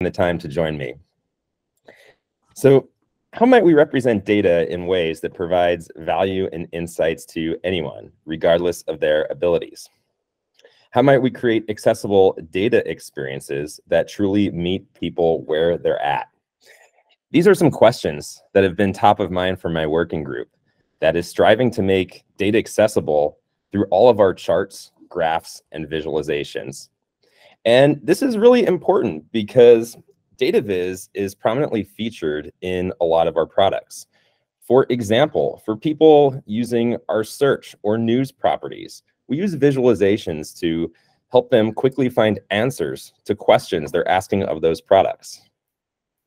the time to join me. So how might we represent data in ways that provides value and insights to anyone, regardless of their abilities? How might we create accessible data experiences that truly meet people where they're at? These are some questions that have been top of mind for my working group that is striving to make data accessible through all of our charts, graphs, and visualizations. And this is really important because DataViz is prominently featured in a lot of our products. For example, for people using our search or news properties, we use visualizations to help them quickly find answers to questions they're asking of those products.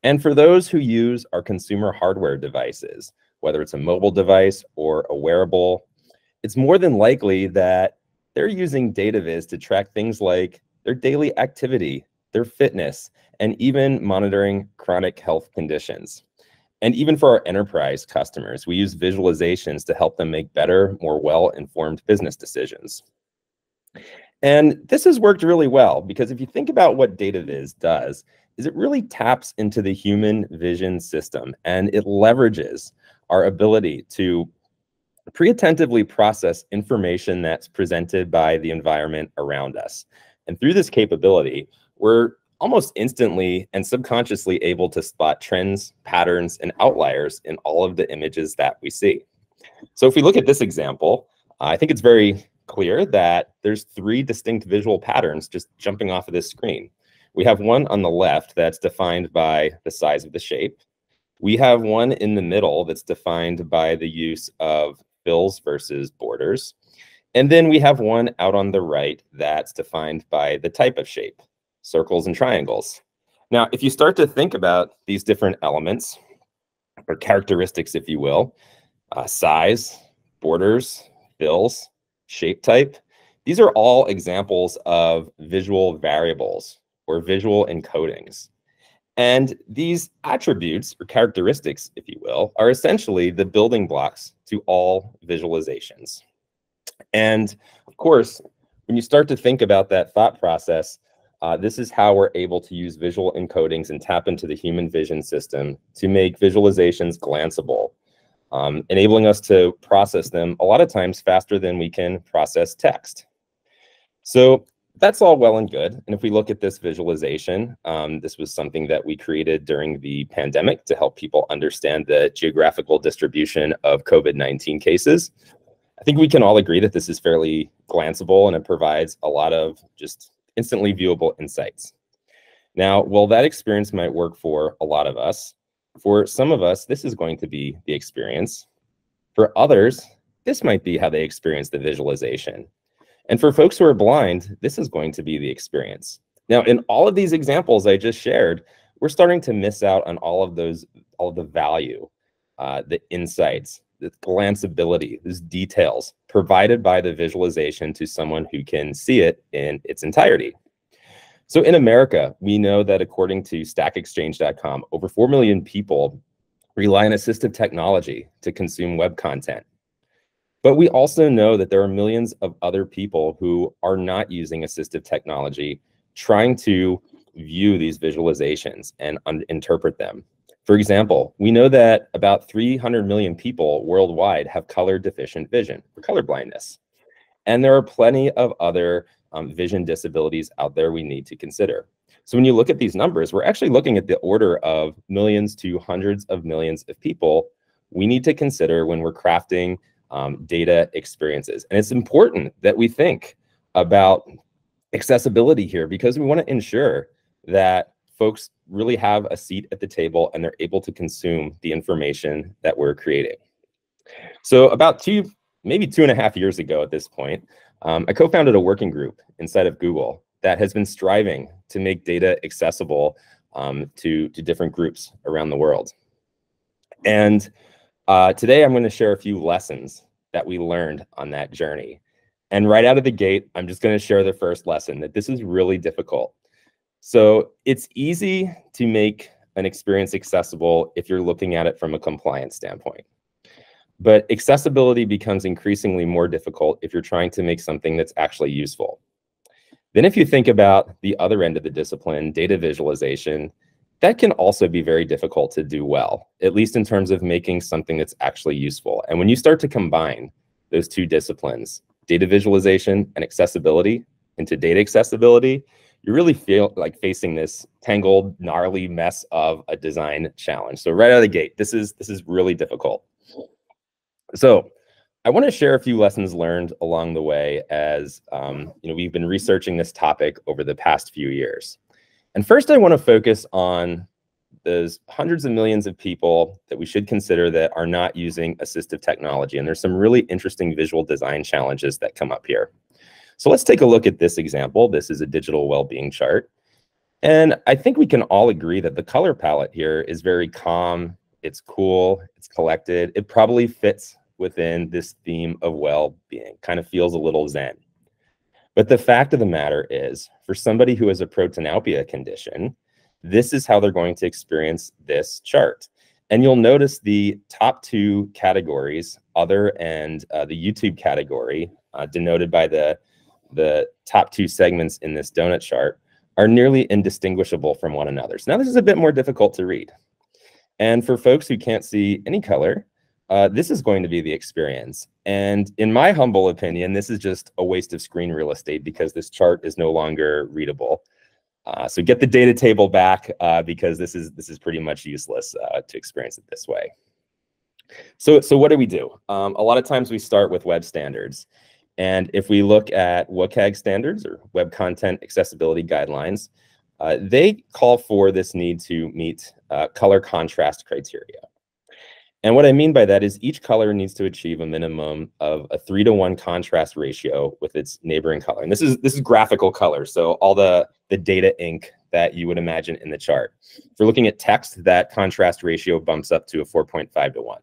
And for those who use our consumer hardware devices, whether it's a mobile device or a wearable, it's more than likely that they're using DataViz to track things like their daily activity, their fitness, and even monitoring chronic health conditions. And even for our enterprise customers, we use visualizations to help them make better, more well-informed business decisions. And this has worked really well because if you think about what DataViz does, is it really taps into the human vision system and it leverages our ability to pre-attentively process information that's presented by the environment around us. And through this capability, we're almost instantly and subconsciously able to spot trends, patterns, and outliers in all of the images that we see. So if we look at this example, I think it's very clear that there's three distinct visual patterns just jumping off of this screen. We have one on the left that's defined by the size of the shape. We have one in the middle that's defined by the use of fills versus borders. And then we have one out on the right that's defined by the type of shape circles and triangles. Now, if you start to think about these different elements or characteristics, if you will, uh, size, borders, fills, shape type, these are all examples of visual variables or visual encodings. And these attributes or characteristics, if you will, are essentially the building blocks to all visualizations. And of course, when you start to think about that thought process, uh, this is how we're able to use visual encodings and tap into the human vision system to make visualizations glanceable, um, enabling us to process them a lot of times faster than we can process text. So that's all well and good. And if we look at this visualization, um, this was something that we created during the pandemic to help people understand the geographical distribution of COVID-19 cases. I think we can all agree that this is fairly glanceable and it provides a lot of just instantly viewable insights. Now, while that experience might work for a lot of us, for some of us, this is going to be the experience. For others, this might be how they experience the visualization. And for folks who are blind, this is going to be the experience. Now, in all of these examples I just shared, we're starting to miss out on all of those, all of the value, uh, the insights, glanceability, these details provided by the visualization to someone who can see it in its entirety. So in America, we know that according to stackexchange.com, over 4 million people rely on assistive technology to consume web content. But we also know that there are millions of other people who are not using assistive technology, trying to view these visualizations and interpret them. For example, we know that about 300 million people worldwide have color deficient vision or color blindness. And there are plenty of other um, vision disabilities out there we need to consider. So when you look at these numbers, we're actually looking at the order of millions to hundreds of millions of people we need to consider when we're crafting um, data experiences. And it's important that we think about accessibility here because we want to ensure that folks really have a seat at the table and they're able to consume the information that we're creating. So about two, maybe two and a half years ago at this point, um, I co-founded a working group inside of Google that has been striving to make data accessible um, to, to different groups around the world. And uh, today I'm going to share a few lessons that we learned on that journey. And right out of the gate, I'm just going to share the first lesson that this is really difficult. So it's easy to make an experience accessible if you're looking at it from a compliance standpoint. But accessibility becomes increasingly more difficult if you're trying to make something that's actually useful. Then if you think about the other end of the discipline, data visualization, that can also be very difficult to do well, at least in terms of making something that's actually useful. And when you start to combine those two disciplines, data visualization and accessibility into data accessibility, you really feel like facing this tangled, gnarly mess of a design challenge. So right out of the gate, this is this is really difficult. So I want to share a few lessons learned along the way as um, you know we've been researching this topic over the past few years. And first, I want to focus on those hundreds of millions of people that we should consider that are not using assistive technology. And there's some really interesting visual design challenges that come up here. So let's take a look at this example. This is a digital well-being chart. And I think we can all agree that the color palette here is very calm, it's cool, it's collected. It probably fits within this theme of well-being, kind of feels a little zen. But the fact of the matter is, for somebody who has a protanopia condition, this is how they're going to experience this chart. And you'll notice the top two categories, other and uh, the YouTube category, uh, denoted by the the top two segments in this donut chart are nearly indistinguishable from one another. So now this is a bit more difficult to read. And for folks who can't see any color, uh, this is going to be the experience. And in my humble opinion, this is just a waste of screen real estate because this chart is no longer readable. Uh, so get the data table back uh, because this is this is pretty much useless uh, to experience it this way. So, so what do we do? Um, a lot of times we start with web standards. And if we look at WCAG standards or Web Content Accessibility Guidelines, uh, they call for this need to meet uh, color contrast criteria. And what I mean by that is each color needs to achieve a minimum of a three to one contrast ratio with its neighboring color. And this is this is graphical color, so all the the data ink that you would imagine in the chart. If we're looking at text, that contrast ratio bumps up to a 4.5 to 1.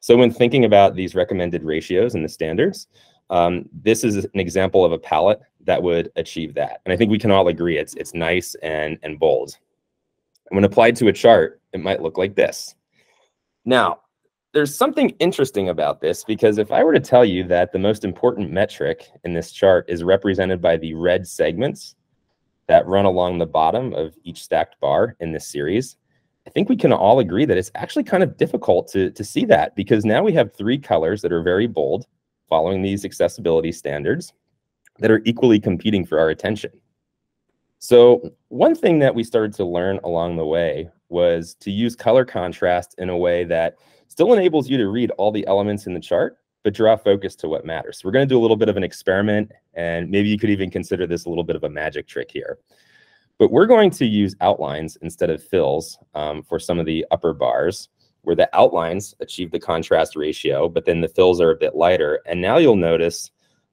So when thinking about these recommended ratios and the standards, um, this is an example of a palette that would achieve that. And I think we can all agree it's, it's nice and, and bold. And when applied to a chart, it might look like this. Now, there's something interesting about this because if I were to tell you that the most important metric in this chart is represented by the red segments that run along the bottom of each stacked bar in this series, I think we can all agree that it's actually kind of difficult to, to see that because now we have three colors that are very bold following these accessibility standards that are equally competing for our attention. So one thing that we started to learn along the way was to use color contrast in a way that still enables you to read all the elements in the chart, but draw focus to what matters. So we're going to do a little bit of an experiment, and maybe you could even consider this a little bit of a magic trick here. But we're going to use outlines instead of fills um, for some of the upper bars where the outlines achieve the contrast ratio, but then the fills are a bit lighter. And now you'll notice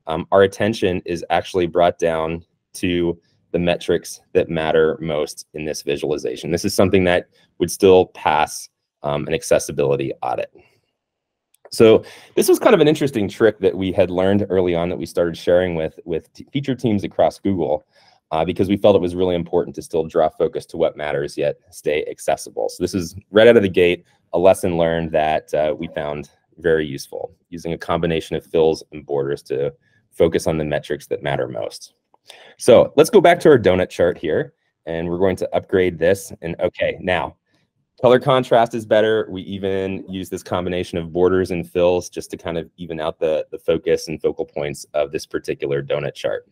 um, our attention is actually brought down to the metrics that matter most in this visualization. This is something that would still pass um, an accessibility audit. So this was kind of an interesting trick that we had learned early on that we started sharing with, with feature teams across Google uh, because we felt it was really important to still draw focus to what matters yet stay accessible. So this is right out of the gate, a lesson learned that uh, we found very useful, using a combination of fills and borders to focus on the metrics that matter most. So let's go back to our donut chart here, and we're going to upgrade this. And okay, now color contrast is better. We even use this combination of borders and fills just to kind of even out the, the focus and focal points of this particular donut chart.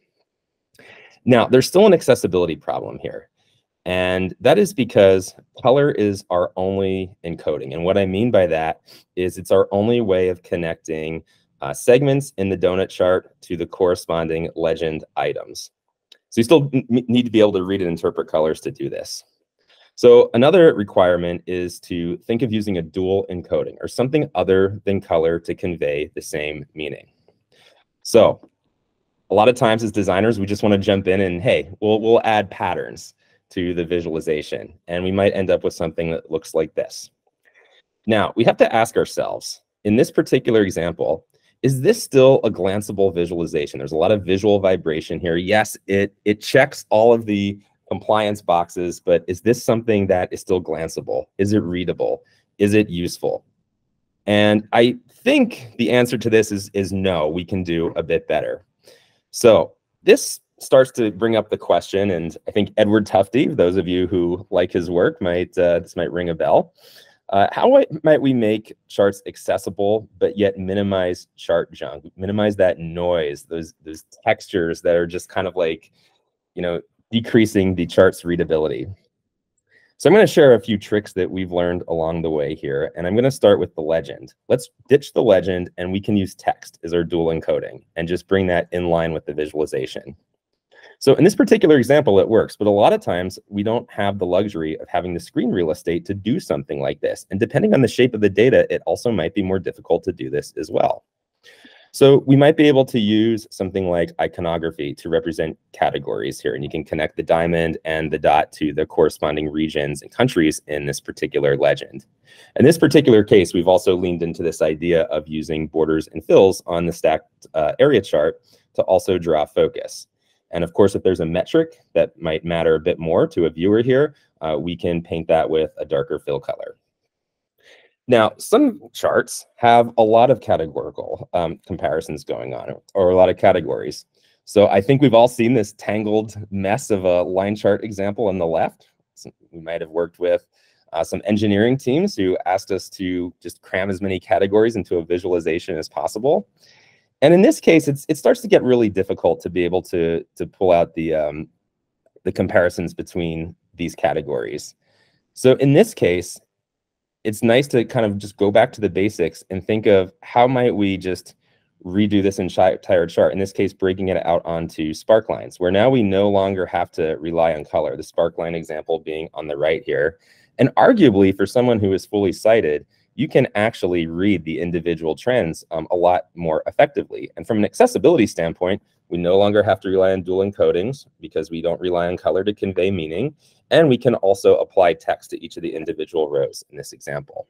Now, there's still an accessibility problem here. And that is because color is our only encoding. And what I mean by that is it's our only way of connecting uh, segments in the donut chart to the corresponding legend items. So you still need to be able to read and interpret colors to do this. So another requirement is to think of using a dual encoding or something other than color to convey the same meaning. So a lot of times as designers, we just want to jump in and hey, we'll, we'll add patterns to the visualization. And we might end up with something that looks like this. Now, we have to ask ourselves, in this particular example, is this still a glanceable visualization? There's a lot of visual vibration here. Yes, it, it checks all of the compliance boxes, but is this something that is still glanceable? Is it readable? Is it useful? And I think the answer to this is, is no, we can do a bit better. So this starts to bring up the question, and I think Edward Tufte, those of you who like his work, might uh, this might ring a bell. Uh, how might we make charts accessible, but yet minimize chart junk, minimize that noise, those those textures that are just kind of like, you know, decreasing the chart's readability. So I'm going to share a few tricks that we've learned along the way here, and I'm going to start with the legend. Let's ditch the legend, and we can use text as our dual encoding and just bring that in line with the visualization. So in this particular example, it works, but a lot of times we don't have the luxury of having the screen real estate to do something like this. And depending on the shape of the data, it also might be more difficult to do this as well. So we might be able to use something like iconography to represent categories here. And you can connect the diamond and the dot to the corresponding regions and countries in this particular legend. In this particular case, we've also leaned into this idea of using borders and fills on the stacked uh, area chart to also draw focus. And of course, if there's a metric that might matter a bit more to a viewer here, uh, we can paint that with a darker fill color. Now, some charts have a lot of categorical um, comparisons going on, or a lot of categories. So I think we've all seen this tangled mess of a line chart example on the left. So we might have worked with uh, some engineering teams who asked us to just cram as many categories into a visualization as possible. And in this case, it's, it starts to get really difficult to be able to, to pull out the, um, the comparisons between these categories. So in this case, it's nice to kind of just go back to the basics and think of how might we just redo this entire chart, in this case, breaking it out onto spark lines, where now we no longer have to rely on color, the spark line example being on the right here. And arguably, for someone who is fully sighted, you can actually read the individual trends um, a lot more effectively. And from an accessibility standpoint, we no longer have to rely on dual encodings because we don't rely on color to convey meaning. And we can also apply text to each of the individual rows in this example.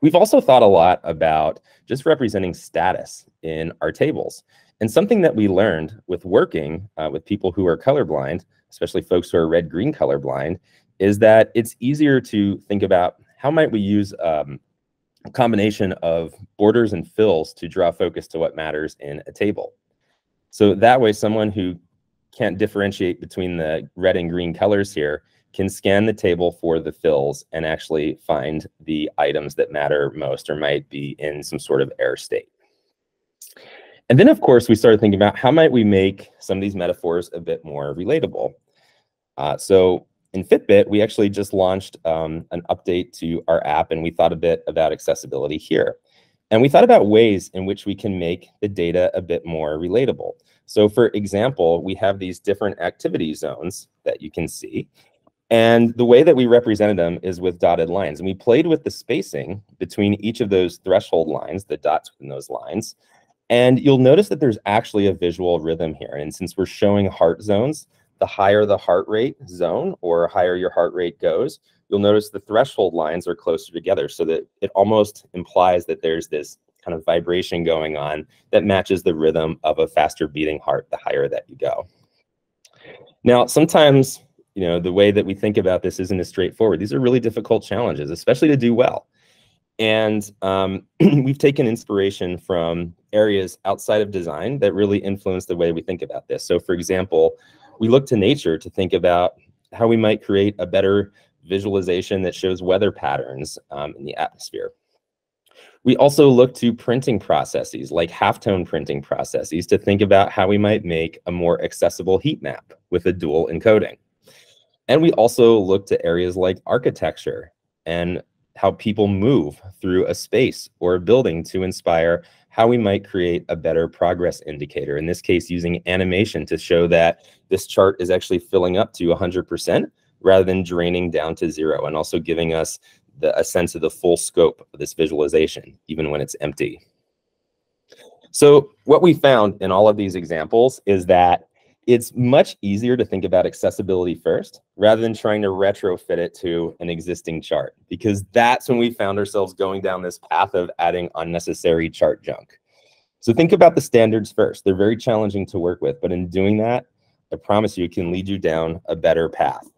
We've also thought a lot about just representing status in our tables. And something that we learned with working uh, with people who are colorblind, especially folks who are red-green colorblind, is that it's easier to think about how might we use um, a combination of borders and fills to draw focus to what matters in a table. So that way, someone who can't differentiate between the red and green colors here can scan the table for the fills and actually find the items that matter most or might be in some sort of error state. And then, of course, we started thinking about how might we make some of these metaphors a bit more relatable. Uh, so in Fitbit, we actually just launched um, an update to our app, and we thought a bit about accessibility here. And we thought about ways in which we can make the data a bit more relatable. So for example, we have these different activity zones that you can see. And the way that we represented them is with dotted lines. And we played with the spacing between each of those threshold lines, the dots within those lines. And you'll notice that there's actually a visual rhythm here. And since we're showing heart zones, the higher the heart rate zone or higher your heart rate goes, you'll notice the threshold lines are closer together so that it almost implies that there's this kind of vibration going on that matches the rhythm of a faster beating heart the higher that you go. Now, sometimes, you know, the way that we think about this isn't as straightforward. These are really difficult challenges, especially to do well. And um, we've taken inspiration from areas outside of design that really influence the way we think about this. So for example, we look to nature to think about how we might create a better visualization that shows weather patterns um, in the atmosphere. We also look to printing processes like halftone printing processes to think about how we might make a more accessible heat map with a dual encoding. And we also look to areas like architecture and how people move through a space or a building to inspire how we might create a better progress indicator. In this case, using animation to show that this chart is actually filling up to 100% rather than draining down to zero and also giving us the, a sense of the full scope of this visualization, even when it's empty. So what we found in all of these examples is that it's much easier to think about accessibility first rather than trying to retrofit it to an existing chart because that's when we found ourselves going down this path of adding unnecessary chart junk. So think about the standards first. They're very challenging to work with, but in doing that, I promise you, it can lead you down a better path.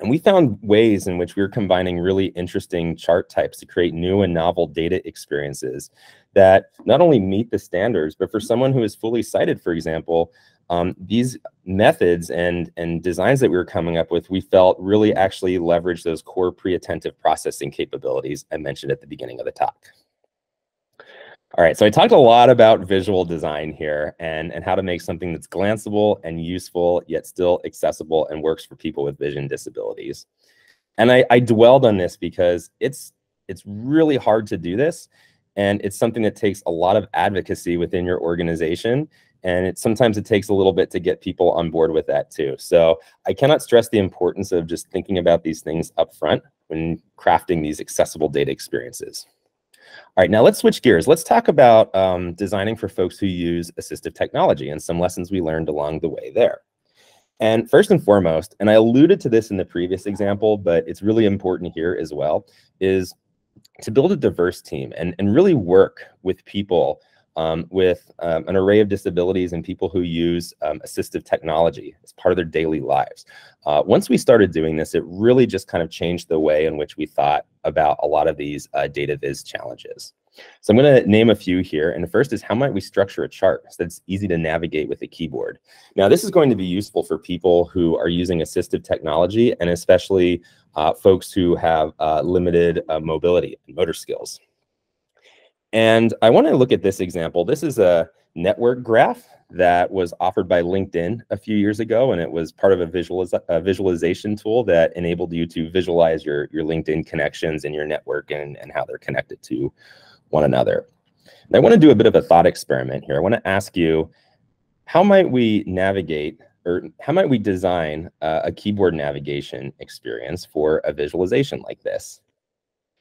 And we found ways in which we are combining really interesting chart types to create new and novel data experiences that not only meet the standards, but for someone who is fully sighted, for example, um, these methods and, and designs that we were coming up with, we felt really actually leverage those core pre-attentive processing capabilities I mentioned at the beginning of the talk. All right, so I talked a lot about visual design here and, and how to make something that's glanceable and useful, yet still accessible and works for people with vision disabilities. And I, I dwelled on this because it's it's really hard to do this. And it's something that takes a lot of advocacy within your organization. And it sometimes it takes a little bit to get people on board with that too. So I cannot stress the importance of just thinking about these things up front when crafting these accessible data experiences. All right, now let's switch gears. Let's talk about um, designing for folks who use assistive technology and some lessons we learned along the way there. And first and foremost, and I alluded to this in the previous example, but it's really important here as well, is to build a diverse team and, and really work with people um, with um, an array of disabilities and people who use um, assistive technology as part of their daily lives. Uh, once we started doing this, it really just kind of changed the way in which we thought about a lot of these uh, data viz challenges. So I'm going to name a few here. And the first is how might we structure a chart so it's easy to navigate with a keyboard. Now, this is going to be useful for people who are using assistive technology and especially uh, folks who have uh, limited uh, mobility and motor skills. And I want to look at this example. This is a network graph that was offered by LinkedIn a few years ago, and it was part of a, visualiz a visualization tool that enabled you to visualize your, your LinkedIn connections in your network and, and how they're connected to one another. And I want to do a bit of a thought experiment here. I want to ask you, how might we navigate or how might we design uh, a keyboard navigation experience for a visualization like this?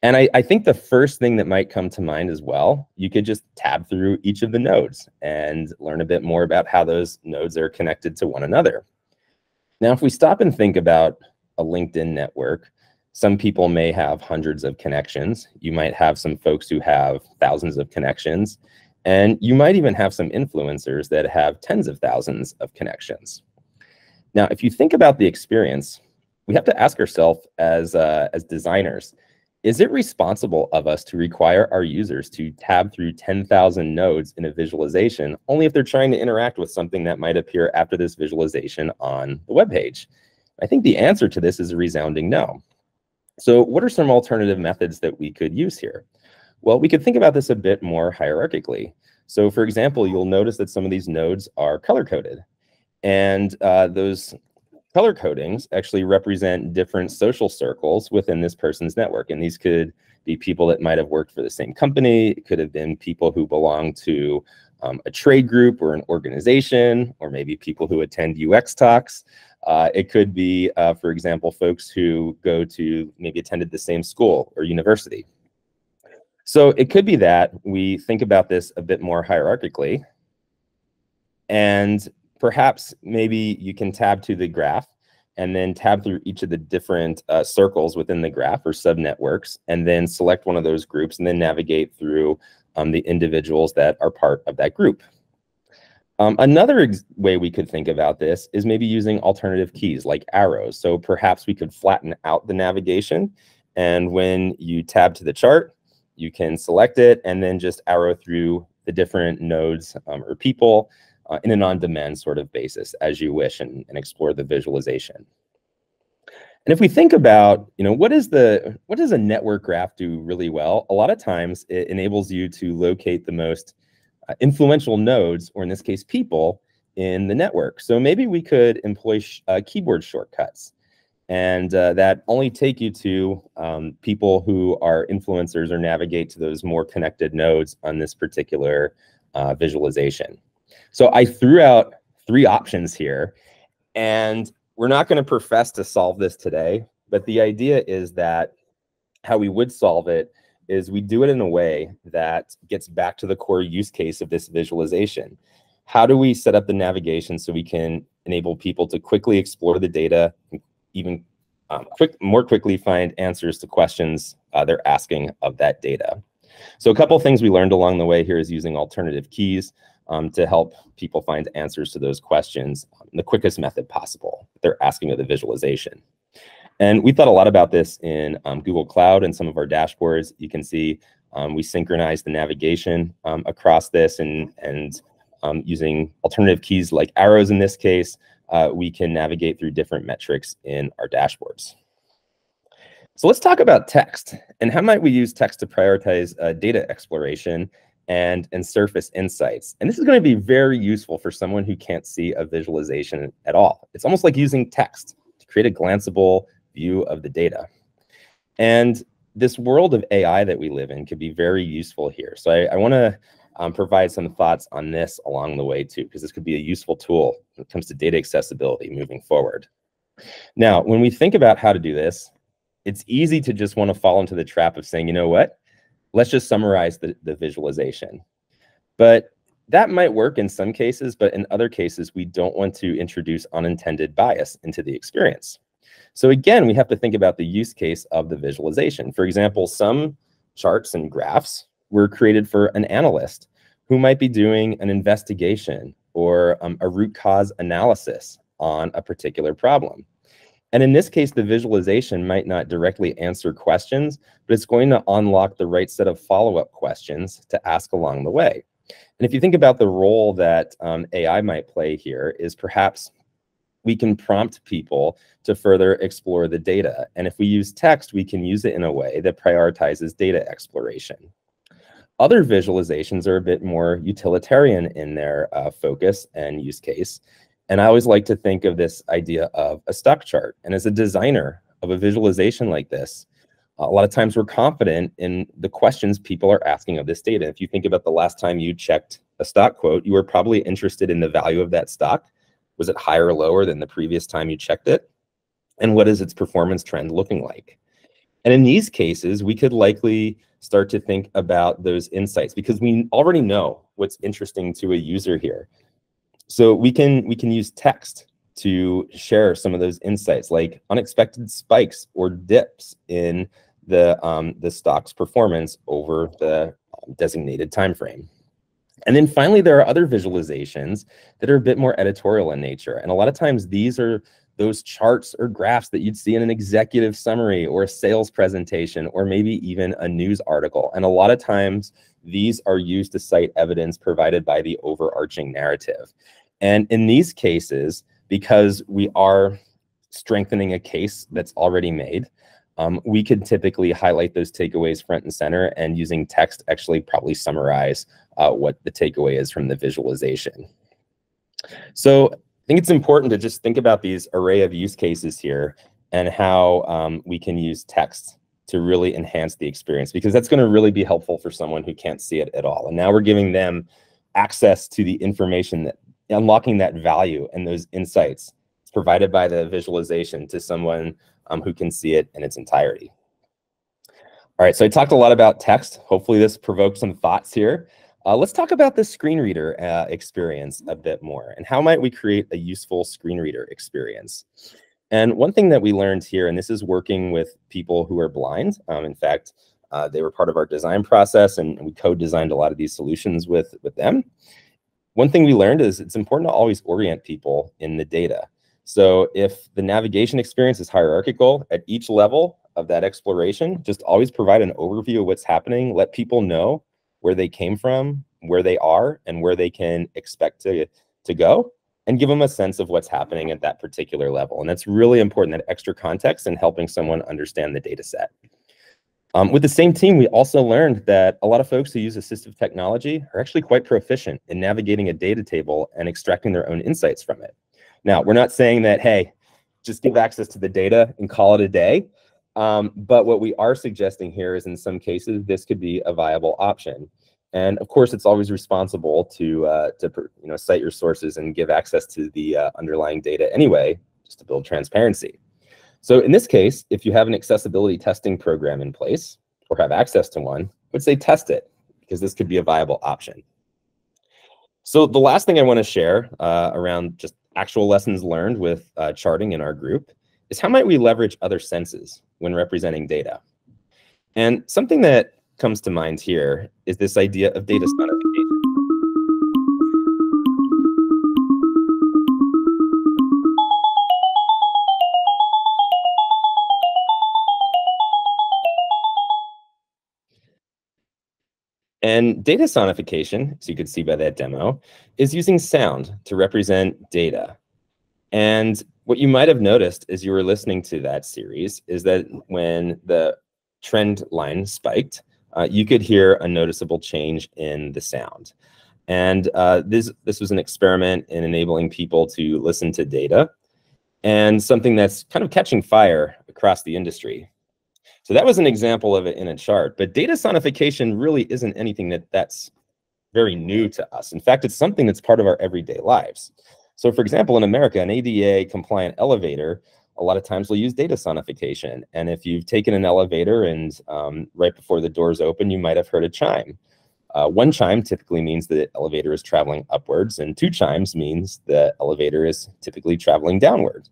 And I, I, think the first thing that might come to mind as well, you could just tab through each of the nodes and learn a bit more about how those nodes are connected to one another. Now, if we stop and think about a LinkedIn network, some people may have hundreds of connections. You might have some folks who have thousands of connections. And you might even have some influencers that have tens of thousands of connections. Now, if you think about the experience, we have to ask ourselves as, uh, as designers, is it responsible of us to require our users to tab through 10,000 nodes in a visualization only if they're trying to interact with something that might appear after this visualization on the web page? I think the answer to this is a resounding no. So what are some alternative methods that we could use here? Well, we could think about this a bit more hierarchically. So for example, you'll notice that some of these nodes are color-coded. And uh, those color codings actually represent different social circles within this person's network. And these could be people that might have worked for the same company. It could have been people who belong to um, a trade group or an organization, or maybe people who attend UX talks. Uh, it could be, uh, for example, folks who go to maybe attended the same school or university. So it could be that we think about this a bit more hierarchically. And perhaps maybe you can tab to the graph and then tab through each of the different uh, circles within the graph or subnetworks, and then select one of those groups and then navigate through um, the individuals that are part of that group. Um, another way we could think about this is maybe using alternative keys like arrows. So perhaps we could flatten out the navigation. And when you tab to the chart, you can select it and then just arrow through the different nodes um, or people uh, in an on-demand sort of basis as you wish and, and explore the visualization. And if we think about, you know, what is the what does a network graph do really well? A lot of times it enables you to locate the most uh, influential nodes, or in this case, people in the network. So maybe we could employ sh uh, keyboard shortcuts and uh, that only take you to um, people who are influencers or navigate to those more connected nodes on this particular uh, visualization. So I threw out three options here, and we're not going to profess to solve this today, but the idea is that how we would solve it is we do it in a way that gets back to the core use case of this visualization. How do we set up the navigation so we can enable people to quickly explore the data, even um, quick, more quickly find answers to questions uh, they're asking of that data? So a couple things we learned along the way here is using alternative keys um, to help people find answers to those questions in the quickest method possible. They're asking of the visualization. And we thought a lot about this in um, Google Cloud and some of our dashboards. You can see um, we synchronize the navigation um, across this and, and um, using alternative keys like arrows in this case, uh, we can navigate through different metrics in our dashboards. So let's talk about text and how might we use text to prioritize uh, data exploration and, and surface insights. And this is going to be very useful for someone who can't see a visualization at all. It's almost like using text to create a glanceable view of the data. And this world of AI that we live in could be very useful here. So I, I want to um, provide some thoughts on this along the way too, because this could be a useful tool when it comes to data accessibility moving forward. Now, when we think about how to do this, it's easy to just want to fall into the trap of saying, you know what, let's just summarize the, the visualization. But that might work in some cases, but in other cases, we don't want to introduce unintended bias into the experience. So again, we have to think about the use case of the visualization. For example, some charts and graphs were created for an analyst who might be doing an investigation or um, a root cause analysis on a particular problem. And in this case, the visualization might not directly answer questions, but it's going to unlock the right set of follow-up questions to ask along the way. And if you think about the role that um, AI might play here is perhaps we can prompt people to further explore the data. And if we use text, we can use it in a way that prioritizes data exploration. Other visualizations are a bit more utilitarian in their uh, focus and use case. And I always like to think of this idea of a stock chart. And as a designer of a visualization like this, a lot of times we're confident in the questions people are asking of this data. If you think about the last time you checked a stock quote, you were probably interested in the value of that stock. Was it higher or lower than the previous time you checked it? And what is its performance trend looking like? And in these cases, we could likely start to think about those insights because we already know what's interesting to a user here. So we can we can use text to share some of those insights, like unexpected spikes or dips in the um, the stock's performance over the um, designated time frame. And then finally, there are other visualizations that are a bit more editorial in nature. And a lot of times these are those charts or graphs that you'd see in an executive summary or a sales presentation or maybe even a news article. And a lot of times these are used to cite evidence provided by the overarching narrative. And in these cases, because we are strengthening a case that's already made, um, we could typically highlight those takeaways front and center and using text actually probably summarize uh, what the takeaway is from the visualization. So I think it's important to just think about these array of use cases here and how um, we can use text to really enhance the experience because that's going to really be helpful for someone who can't see it at all. And now we're giving them access to the information that unlocking that value and those insights provided by the visualization to someone um, who can see it in its entirety. All right, so I talked a lot about text. Hopefully this provoked some thoughts here. Uh, let's talk about the screen reader uh, experience a bit more and how might we create a useful screen reader experience. And one thing that we learned here, and this is working with people who are blind. Um, in fact, uh, they were part of our design process and we co-designed a lot of these solutions with, with them. One thing we learned is it's important to always orient people in the data. So if the navigation experience is hierarchical at each level of that exploration, just always provide an overview of what's happening, let people know where they came from, where they are, and where they can expect to, to go, and give them a sense of what's happening at that particular level. And that's really important, that extra context in helping someone understand the data set. Um, with the same team, we also learned that a lot of folks who use assistive technology are actually quite proficient in navigating a data table and extracting their own insights from it. Now, we're not saying that, hey, just give access to the data and call it a day. Um, but what we are suggesting here is in some cases, this could be a viable option. And of course, it's always responsible to, uh, to you know, cite your sources and give access to the uh, underlying data anyway, just to build transparency. So in this case, if you have an accessibility testing program in place or have access to one, I would say test it because this could be a viable option. So the last thing I want to share uh, around just actual lessons learned with uh, charting in our group is how might we leverage other senses when representing data? And something that comes to mind here is this idea of data sonification. And data sonification, as you could see by that demo, is using sound to represent data. And what you might have noticed as you were listening to that series is that when the trend line spiked, uh, you could hear a noticeable change in the sound. And uh, this, this was an experiment in enabling people to listen to data and something that's kind of catching fire across the industry. So that was an example of it in a chart, but data sonification really isn't anything that that's very new to us. In fact, it's something that's part of our everyday lives. So for example, in America, an ADA compliant elevator, a lot of times will use data sonification. And if you've taken an elevator and um, right before the doors open, you might have heard a chime. Uh, one chime typically means the elevator is traveling upwards, and two chimes means the elevator is typically traveling downwards.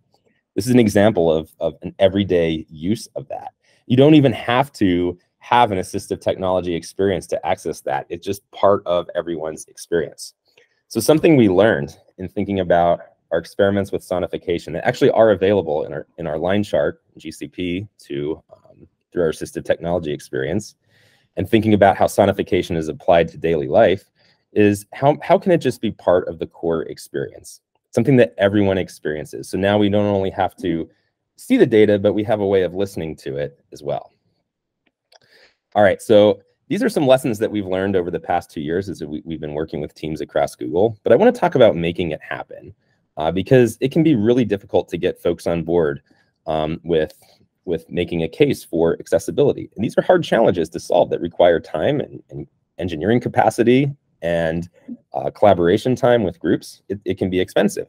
This is an example of, of an everyday use of that. You don't even have to have an assistive technology experience to access that. It's just part of everyone's experience. So something we learned in thinking about our experiments with sonification that actually are available in our in our line chart GCP to um, through our assistive technology experience, and thinking about how sonification is applied to daily life is how how can it just be part of the core experience, something that everyone experiences. So now we don't only have to see the data, but we have a way of listening to it as well. All right, so these are some lessons that we've learned over the past two years as we, have been working with teams across Google, but I wanna talk about making it happen uh, because it can be really difficult to get folks on board um, with, with making a case for accessibility. And these are hard challenges to solve that require time and, and engineering capacity and uh, collaboration time with groups. It, it can be expensive.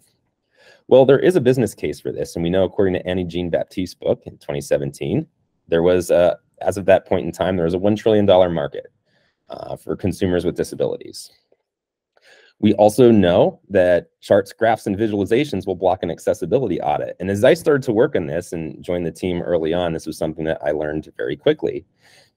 Well, there is a business case for this, and we know according to Annie Jean Baptiste's book in 2017, there was, a, as of that point in time, there was a $1 trillion market uh, for consumers with disabilities. We also know that charts, graphs, and visualizations will block an accessibility audit. And as I started to work on this and join the team early on, this was something that I learned very quickly.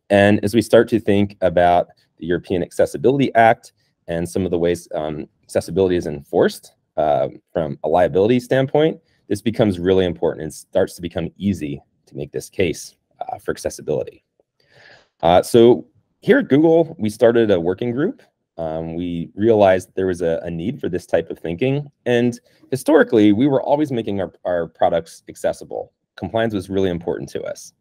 And as we start to think about the European Accessibility Act and some of the ways um, accessibility is enforced, uh, from a liability standpoint, this becomes really important and starts to become easy to make this case uh, for accessibility. Uh, so here at Google, we started a working group. Um, we realized there was a, a, need for this type of thinking. And historically, we were always making our, our products accessible. Compliance was really important to us.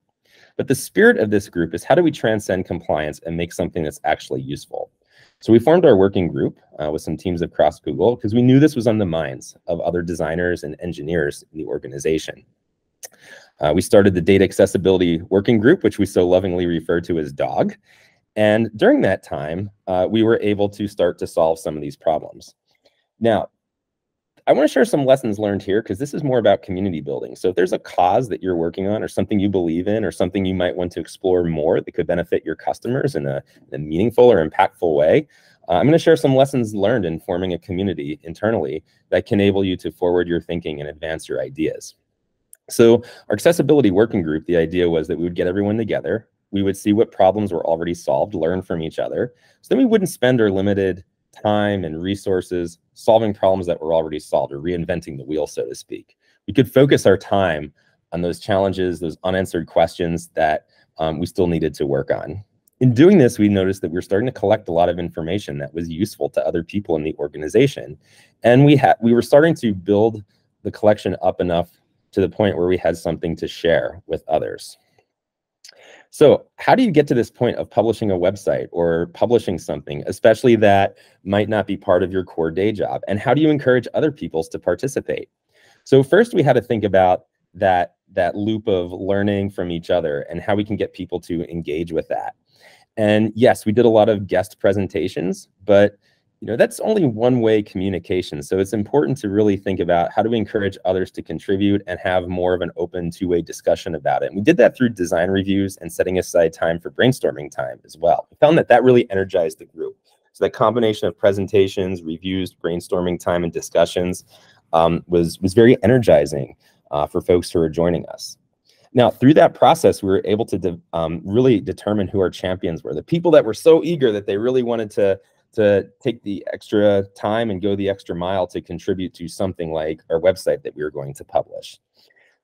But the spirit of this group is how do we transcend compliance and make something that's actually useful? So we formed our working group uh, with some teams across Google because we knew this was on the minds of other designers and engineers in the organization. Uh, we started the Data Accessibility Working Group, which we so lovingly refer to as DOG. And during that time, uh, we were able to start to solve some of these problems. Now, I want to share some lessons learned here because this is more about community building. So if there's a cause that you're working on or something you believe in or something you might want to explore more that could benefit your customers in a, in a meaningful or impactful way, uh, I'm going to share some lessons learned in forming a community internally that can enable you to forward your thinking and advance your ideas. So our accessibility working group, the idea was that we would get everyone together. We would see what problems were already solved, learn from each other. So then we wouldn't spend our limited time and resources solving problems that were already solved or reinventing the wheel, so to speak. We could focus our time on those challenges, those unanswered questions that um, we still needed to work on. In doing this, we noticed that we were starting to collect a lot of information that was useful to other people in the organization. And we had we were starting to build the collection up enough to the point where we had something to share with others. So how do you get to this point of publishing a website or publishing something, especially that might not be part of your core day job? And how do you encourage other peoples to participate? So first we had to think about that, that loop of learning from each other and how we can get people to engage with that. And yes, we did a lot of guest presentations, but you know, that's only one way communication. So it's important to really think about how do we encourage others to contribute and have more of an open two-way discussion about it. And we did that through design reviews and setting aside time for brainstorming time as well. We found that that really energized the group. So that combination of presentations, reviews, brainstorming time, and discussions um, was, was very energizing uh, for folks who are joining us. Now, through that process, we were able to de um, really determine who our champions were, the people that were so eager that they really wanted to to take the extra time and go the extra mile to contribute to something like our website that we were going to publish.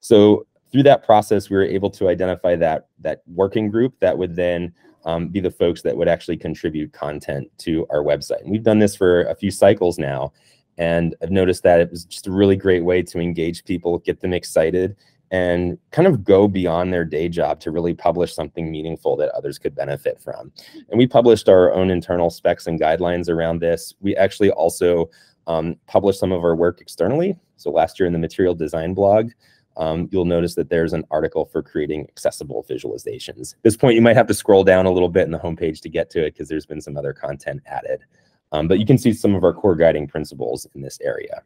So through that process, we were able to identify that that working group that would then um, be the folks that would actually contribute content to our website. And we've done this for a few cycles now, and I've noticed that it was just a really great way to engage people, get them excited, and kind of go beyond their day job to really publish something meaningful that others could benefit from. And we published our own internal specs and guidelines around this. We actually also um, published some of our work externally. So last year in the material design blog, um, you'll notice that there's an article for creating accessible visualizations. At this point, you might have to scroll down a little bit in the homepage to get to it because there's been some other content added. Um, but you can see some of our core guiding principles in this area.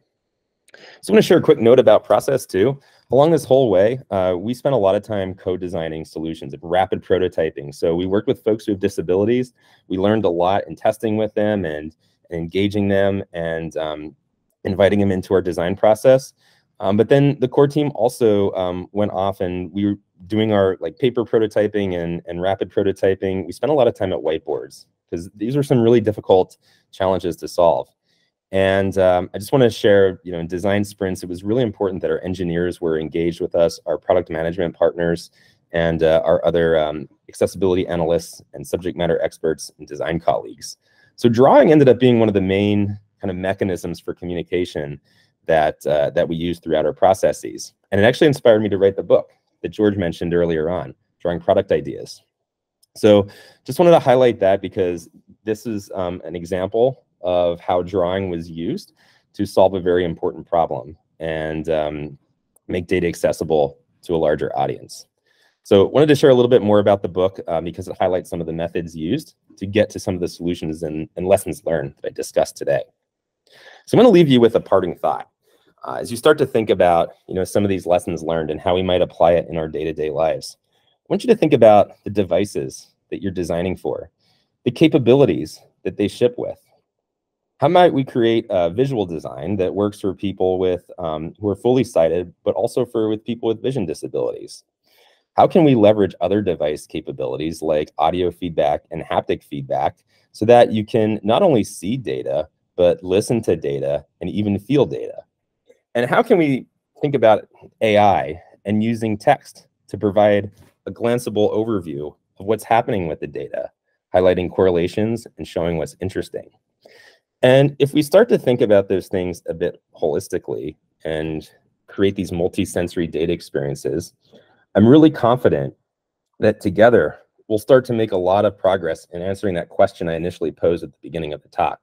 So I want to share a quick note about process too. Along this whole way, uh, we spent a lot of time co-designing solutions and rapid prototyping. So we worked with folks who have disabilities. We learned a lot in testing with them and, and engaging them and um, inviting them into our design process. Um, but then the core team also um, went off and we were doing our like paper prototyping and, and rapid prototyping. We spent a lot of time at whiteboards because these are some really difficult challenges to solve. And um, I just want to share, you know, in design sprints, it was really important that our engineers were engaged with us, our product management partners, and uh, our other um, accessibility analysts and subject matter experts and design colleagues. So drawing ended up being one of the main kind of mechanisms for communication that uh, that we use throughout our processes. And it actually inspired me to write the book that George mentioned earlier on, Drawing Product Ideas. So just wanted to highlight that because this is um, an example of how drawing was used to solve a very important problem and um, make data accessible to a larger audience. So wanted to share a little bit more about the book um, because it highlights some of the methods used to get to some of the solutions and, and lessons learned that I discussed today. So I'm going to leave you with a parting thought. Uh, as you start to think about you know, some of these lessons learned and how we might apply it in our day-to-day -day lives, I want you to think about the devices that you're designing for, the capabilities that they ship with, how might we create a visual design that works for people with um, who are fully sighted, but also for with people with vision disabilities? How can we leverage other device capabilities like audio feedback and haptic feedback so that you can not only see data, but listen to data and even feel data? And how can we think about AI and using text to provide a glanceable overview of what's happening with the data, highlighting correlations and showing what's interesting? And if we start to think about those things a bit holistically and create these multi-sensory data experiences, I'm really confident that together we'll start to make a lot of progress in answering that question I initially posed at the beginning of the talk.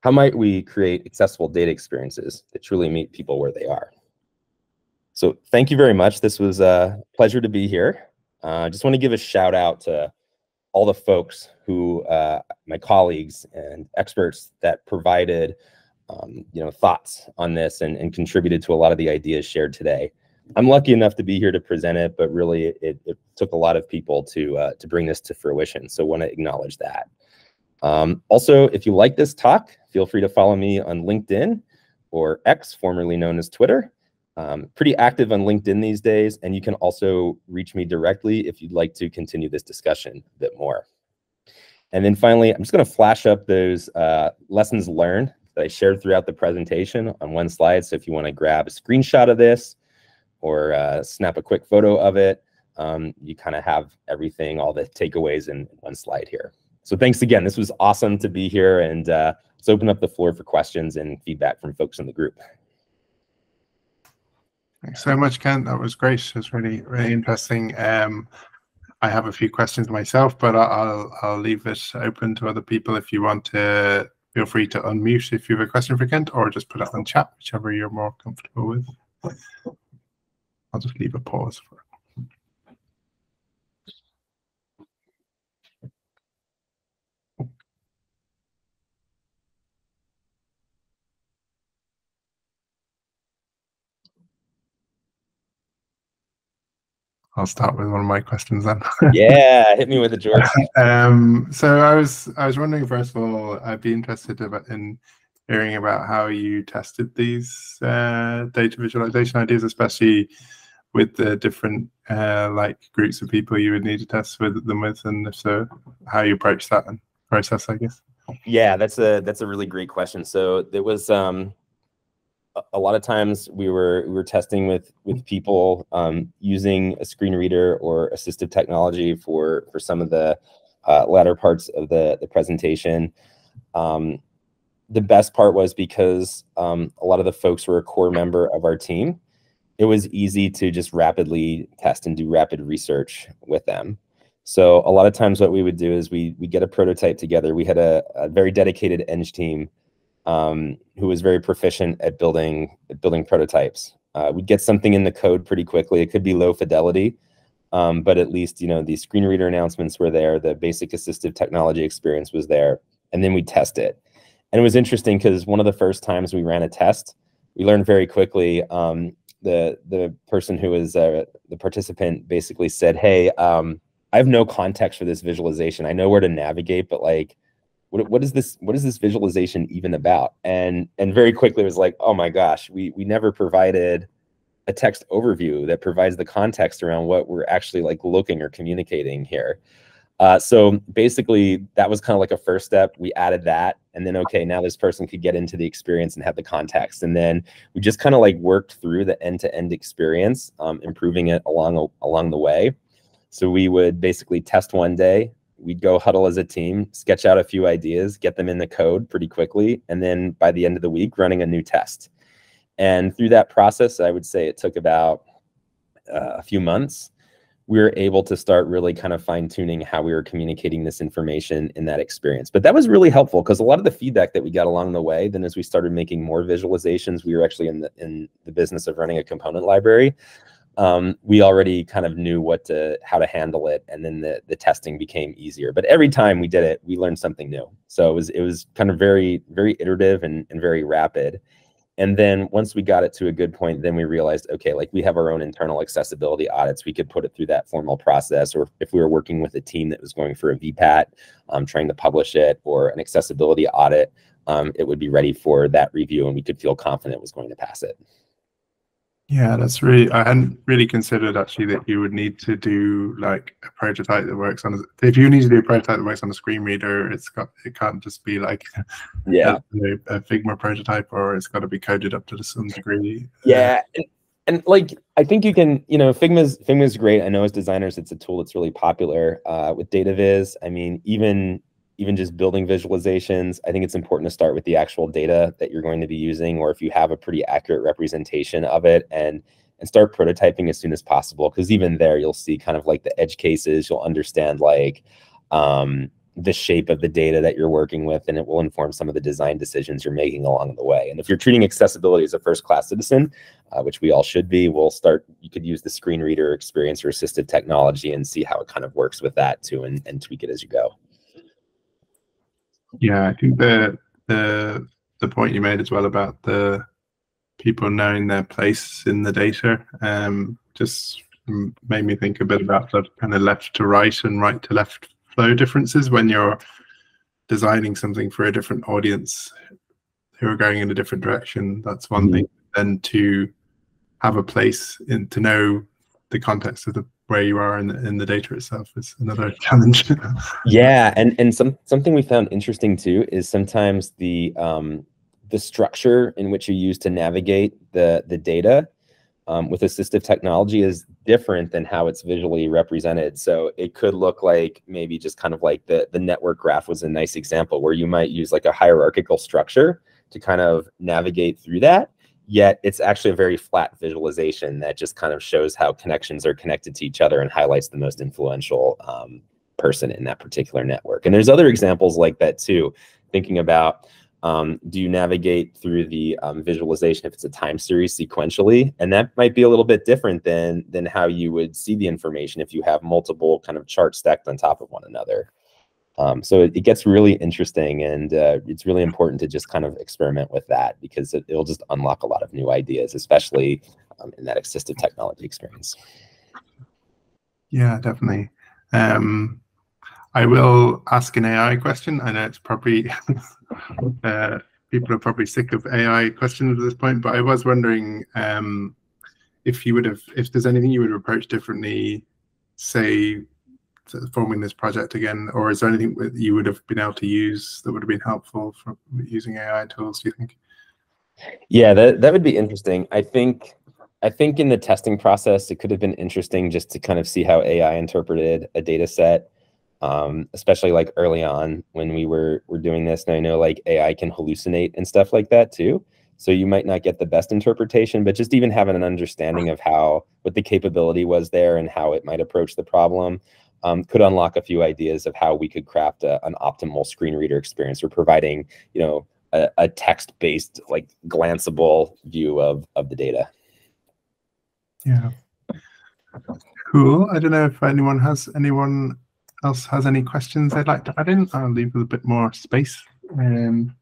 How might we create accessible data experiences that truly meet people where they are? So thank you very much. This was a pleasure to be here. I uh, just want to give a shout out to all the folks who, uh, my colleagues and experts that provided, um, you know, thoughts on this and, and contributed to a lot of the ideas shared today. I'm lucky enough to be here to present it, but really it, it took a lot of people to uh, to bring this to fruition. So want to acknowledge that. Um, also, if you like this talk, feel free to follow me on LinkedIn or X, formerly known as Twitter. Um, pretty active on LinkedIn these days, and you can also reach me directly if you'd like to continue this discussion a bit more. And then finally, I'm just going to flash up those uh, lessons learned that I shared throughout the presentation on one slide. So if you want to grab a screenshot of this or uh, snap a quick photo of it, um, you kind of have everything, all the takeaways in one slide here. So thanks again. This was awesome to be here, and uh, let's open up the floor for questions and feedback from folks in the group. Thanks so much, Kent. That was great. It was really, really interesting. Um, I have a few questions myself, but I'll I'll leave it open to other people if you want to. Feel free to unmute if you have a question for Kent, or just put it on chat, whichever you're more comfortable with. I'll just leave a pause for. I'll start with one of my questions then. yeah, hit me with it, George. um, so I was I was wondering first of all, I'd be interested about in hearing about how you tested these uh, data visualization ideas, especially with the different uh, like groups of people you would need to test with them with, and if so, how you approach that and process, I guess. Yeah, that's a that's a really great question. So there was um, a lot of times we were we were testing with with people um, using a screen reader or assistive technology for for some of the uh, latter parts of the the presentation. Um, the best part was because um, a lot of the folks were a core member of our team. It was easy to just rapidly test and do rapid research with them. So a lot of times what we would do is we we get a prototype together. We had a, a very dedicated eng team um, who was very proficient at building at building prototypes. Uh, we'd get something in the code pretty quickly. It could be low fidelity, um, but at least you know the screen reader announcements were there. The basic assistive technology experience was there, and then we test it. And it was interesting because one of the first times we ran a test, we learned very quickly. Um, the the person who was uh, the participant basically said, "Hey, um, I have no context for this visualization. I know where to navigate, but like." What, what is this what is this visualization even about? And and very quickly it was like oh my gosh we we never provided a text overview that provides the context around what we're actually like looking or communicating here. Uh, so basically that was kind of like a first step. We added that and then okay now this person could get into the experience and have the context. And then we just kind of like worked through the end-to-end experience um, improving it along along the way. So we would basically test one day we'd go huddle as a team, sketch out a few ideas, get them in the code pretty quickly, and then by the end of the week, running a new test. And through that process, I would say it took about uh, a few months. We were able to start really kind of fine tuning how we were communicating this information in that experience. But that was really helpful because a lot of the feedback that we got along the way, then as we started making more visualizations, we were actually in the in the business of running a component library um, we already kind of knew what to how to handle it and then the the testing became easier. But every time we did it we learned something new. So it was it was kind of very very iterative and, and very rapid. And then once we got it to a good point then we realized okay like we have our own internal accessibility audits. We could put it through that formal process or if we were working with a team that was going for a vpat um, trying to publish it or an accessibility audit um, it would be ready for that review and we could feel confident it was going to pass it yeah, that's really. I hadn't really considered actually that you would need to do like a prototype that works on. A, if you need to do a prototype that works on a screen reader, it's got it can't just be like yeah a, a Figma prototype, or it's got to be coded up to some degree. Yeah, and, and like I think you can, you know, Figma's Figma's great. I know as designers, it's a tool that's really popular uh, with data viz. I mean, even even just building visualizations, I think it's important to start with the actual data that you're going to be using, or if you have a pretty accurate representation of it and and start prototyping as soon as possible. Because even there, you'll see kind of like the edge cases. You'll understand like um, the shape of the data that you're working with, and it will inform some of the design decisions you're making along the way. And if you're treating accessibility as a first-class citizen, uh, which we all should be, we'll start. You could use the screen reader experience or assistive technology and see how it kind of works with that too, and, and tweak it as you go. Yeah, I think the the the point you made as well about the people knowing their place in the data um, just made me think a bit about the kind of left to right and right to left flow differences when you're designing something for a different audience who are going in a different direction. That's one mm-hmm. thing. Then to have a place in to know the context of the where you are in the, in the data itself is another challenge. yeah, and and some something we found interesting too is sometimes the um, the structure in which you use to navigate the the data um, with assistive technology is different than how it's visually represented. So it could look like maybe just kind of like the the network graph was a nice example where you might use like a hierarchical structure to kind of navigate through that yet it's actually a very flat visualization that just kind of shows how connections are connected to each other and highlights the most influential um, person in that particular network. And there's other examples like that too, thinking about um, do you navigate through the um, visualization if it's a time series sequentially? And that might be a little bit different than, than how you would see the information if you have multiple kind of charts stacked on top of one another. Um, so it, it, gets really interesting and uh, it's really important to just kind of experiment with that because it, will just unlock a lot of new ideas, especially um, in that assistive technology experience. Yeah, definitely. Um, I will ask an AI question. I know it's probably uh, people are probably sick of AI questions at this point, but I was wondering um, if you would have, if there's anything you would approach differently, say forming this project again, or is there anything that you would have been able to use that would have been helpful for using AI tools? Do you think? Yeah, that, that would be interesting. I think I think in the testing process, it could have been interesting just to kind of see how AI interpreted a data set, um, especially like early on when we were were doing this. And I know like AI can hallucinate and stuff like that too. So you might not get the best interpretation, but just even having an understanding of how what the capability was there and how it might approach the problem um, could unlock a few ideas of how we could craft a, an optimal screen reader experience or providing, you know, a, a text-based like glanceable view of of the data. Yeah. Cool. I don't know if anyone has anyone else has any questions they'd like to add in. I'll leave a bit more space. Um,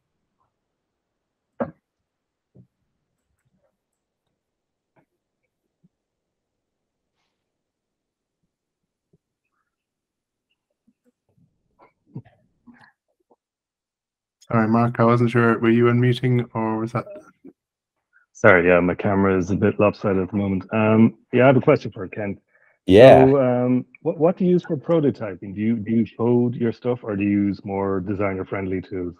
Sorry, Mark, I wasn't sure. Were you unmuting or was that? Sorry, yeah, my camera is a bit lopsided at the moment. Um, yeah, I have a question for Ken. Yeah. So, um, what, what do you use for prototyping? Do you do you code your stuff, or do you use more designer-friendly tools?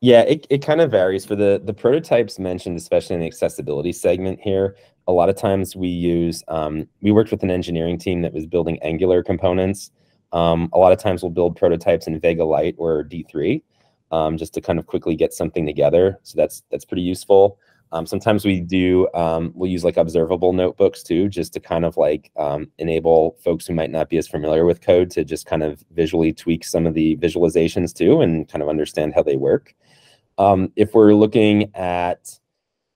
Yeah, it, it kind of varies. For the the prototypes mentioned, especially in the accessibility segment here, a lot of times we use um, we worked with an engineering team that was building Angular components. Um, a lot of times we'll build prototypes in Vega Lite or D3 um, just to kind of quickly get something together. So that's that's pretty useful. Um, sometimes we do um, we'll use like observable notebooks too, just to kind of like um, enable folks who might not be as familiar with code to just kind of visually tweak some of the visualizations too, and kind of understand how they work. Um, if we're looking at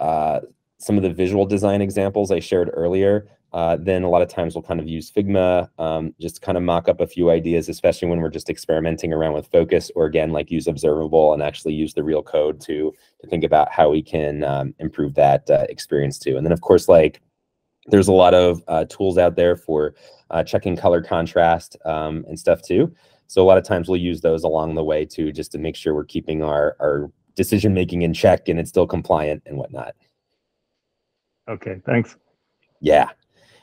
uh, some of the visual design examples I shared earlier, uh, then a lot of times we'll kind of use Figma um, just to kind of mock up a few ideas, especially when we're just experimenting around with focus, or again, like use observable and actually use the real code to to think about how we can um, improve that uh, experience too. And then of course, like there's a lot of uh, tools out there for uh, checking color contrast um, and stuff too. So a lot of times we'll use those along the way too, just to make sure we're keeping our our decision making in check and it's still compliant and whatnot. Okay, thanks. Yeah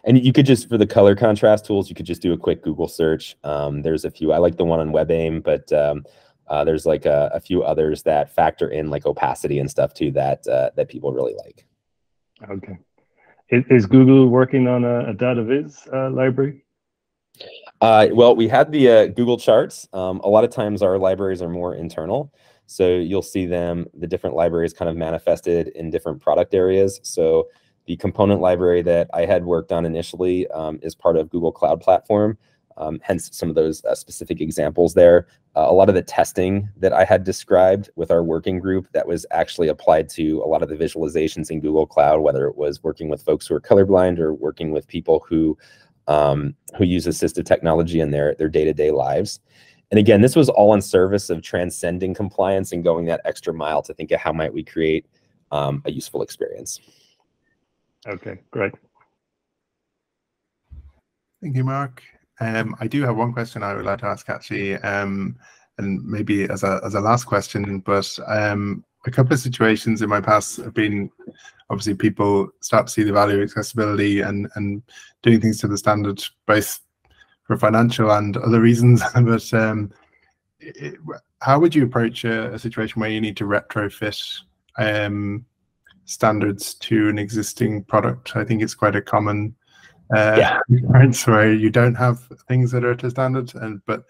and you could just for the color contrast tools you could just do a quick google search. Um, there's a few i like the one on webaim but um, uh, there's like a, a, few others that factor in like opacity and stuff too that uh, that people really like. Okay. Is, is google working on a, a data viz uh, library? Uh, well we had the uh, google charts. Um, a lot of times our libraries are more internal so you'll see them the different libraries kind of manifested in different product areas. So the component library that I had worked on initially um, is part of Google Cloud Platform, um, hence some of those uh, specific examples there. Uh, a lot of the testing that I had described with our working group that was actually applied to a lot of the visualizations in Google Cloud, whether it was working with folks who are colorblind or working with people who um, who use assistive technology in their their day-to-day lives. And again, this was all in service of transcending compliance and going that extra mile to think of how might we create um, a useful experience. Okay, great. Thank you, Mark. Um, I do have one question I would like to ask actually, um, and maybe as a as a last question, but um, a couple of situations in my past have been obviously people start to see the value of accessibility and and doing things to the standard, both for financial and other reasons. but um, it, how would you approach a, a, situation where you need to retrofit um, standards to an existing product. I think it's quite a common uh, yeah. where you don't have things that are to standard, and but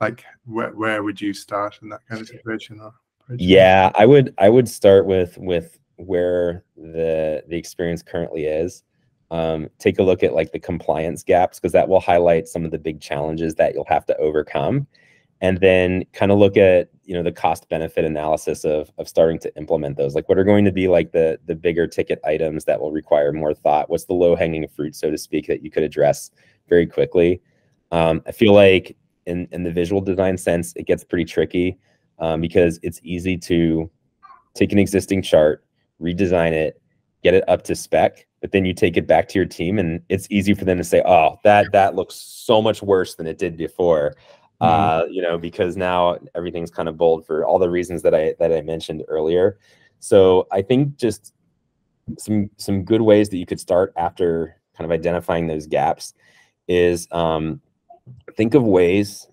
like where where would you start in that kind of situation? Or yeah, I would I would start with with where the the experience currently is. Um, take a look at like the compliance gaps because that will highlight some of the big challenges that you'll have to overcome and then kind of look at you know the cost benefit analysis of of starting to implement those. Like what are going to be like the the bigger ticket items that will require more thought? What's the low hanging fruit so to speak that you could address very quickly? Um, i feel like in in the visual design sense it gets pretty tricky um, because it's easy to take an existing chart redesign it get it up to spec but then you take it back to your team and it's easy for them to say oh that that looks so much worse than it did before. Uh, you know, because now everything's kind of bold for all the reasons that I that I mentioned earlier. So I think just some some good ways that you could start after kind of identifying those gaps is um, think of ways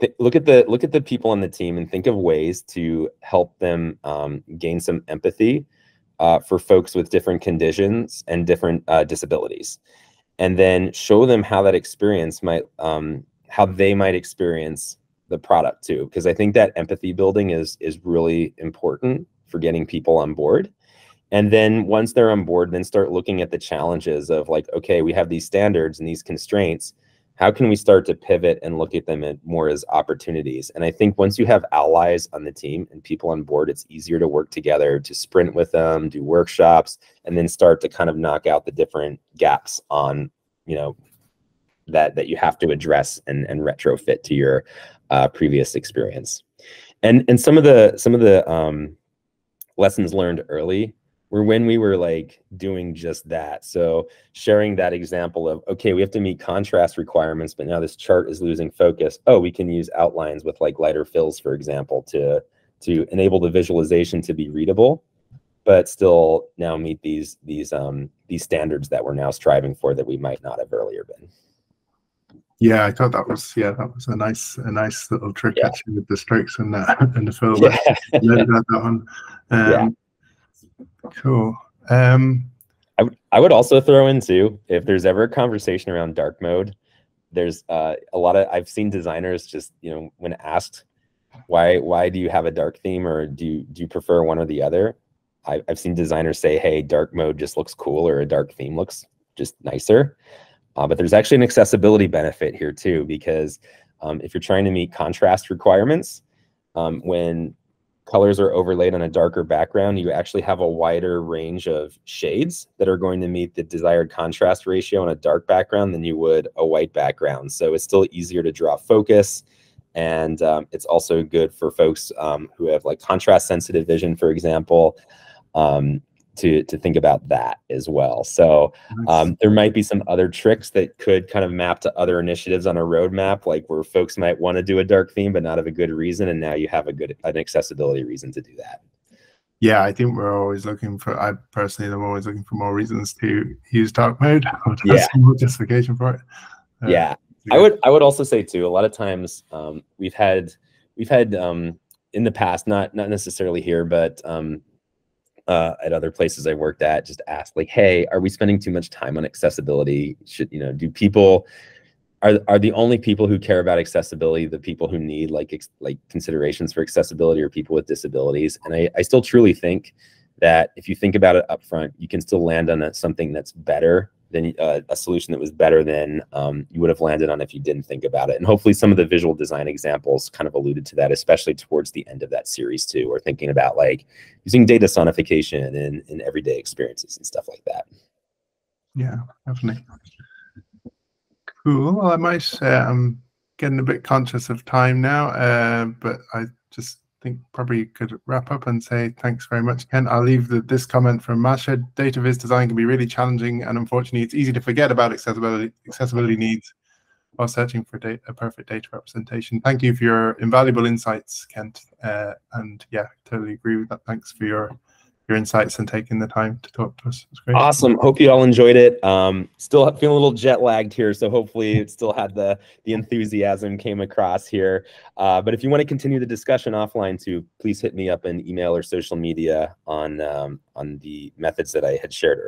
th- look at the look at the people on the team and think of ways to help them um, gain some empathy uh, for folks with different conditions and different uh, disabilities, and then show them how that experience might, um, how they might experience the product too. Because I think that empathy building is is really important for getting people on board. And then once they're on board, then start looking at the challenges of like, okay, we have these standards and these constraints how can we start to pivot and look at them more as opportunities and i think once you have allies on the team and people on board it's easier to work together to sprint with them do workshops and then start to kind of knock out the different gaps on you know that that you have to address and, and retrofit to your uh, previous experience and and some of the some of the um, lessons learned early were when we were like doing just that. So sharing that example of, okay, we have to meet contrast requirements, but now this chart is losing focus. Oh, we can use outlines with like lighter fills, for example, to, to enable the visualization to be readable, but still now meet these, these, um, these standards that we're now striving for that we might not have earlier been. Yeah, I thought that was yeah, that was a nice a nice little trick yeah. actually with the strokes and the and the film. Yeah. that, that one. Um, yeah. Cool. Um, I, I would also throw in too, if there's ever a conversation around dark mode, there's uh, a lot of I've seen designers just you know when asked why why do you have a dark theme or do you do you prefer one or the other, I, I've seen designers say, hey, dark mode just looks cool or a dark theme looks just nicer. Uh, but there's actually an accessibility benefit here too because um, if you're trying to meet contrast requirements, um, when colors are overlaid on a darker background, you actually have a wider range of shades that are going to meet the desired contrast ratio on a dark background than you would a white background. So it's still easier to draw focus. And um, it's also good for folks um, who have like contrast sensitive vision, for example. To to think about that as well. So um, there might be some other tricks that could kind of map to other initiatives on a roadmap, like where folks might want to do a dark theme but not have a good reason, and now you have a good an accessibility reason to do that. Yeah, I think we're always looking for. I personally am always looking for more reasons to use dark mode. yeah, more justification for it. Uh, yeah, I would. I would also say too. A lot of times, um, we've had we've had um, in the past, not not necessarily here, but um, uh, at other places I worked at just asked like, hey, are we spending too much time on accessibility? Should you know, do people are are the only people who care about accessibility the people who need like ex, like considerations for accessibility or people with disabilities? And I, I still truly think that if you think about it up front, you can still land on a, something that's better than uh, a solution that was better than um, you would have landed on if you didn't think about it. And hopefully some of the visual design examples kind of alluded to that, especially towards the end of that series too, or thinking about like using data sonification in, in everyday experiences and stuff like that. Yeah, definitely. Cool. Well, I might, uh, I'm getting a bit conscious of time now, uh, but I just think probably could wrap up and say thanks very much, Ken. I'll leave the, this comment from Masha. Data viz design can be really challenging, and unfortunately, it's easy to forget about accessibility accessibility needs while searching for data, a perfect data representation. Thank you for your invaluable insights, Kent. Uh, and yeah, totally agree with that. Thanks for your your insights and taking the time to talk to us. It's great. Awesome. Hope you all enjoyed it. Um, still feeling a little jet lagged here, so hopefully it still had the the enthusiasm came across here. Uh, but if you want to continue the discussion offline too, please hit me up in email or social media on um, on the methods that I had shared earlier.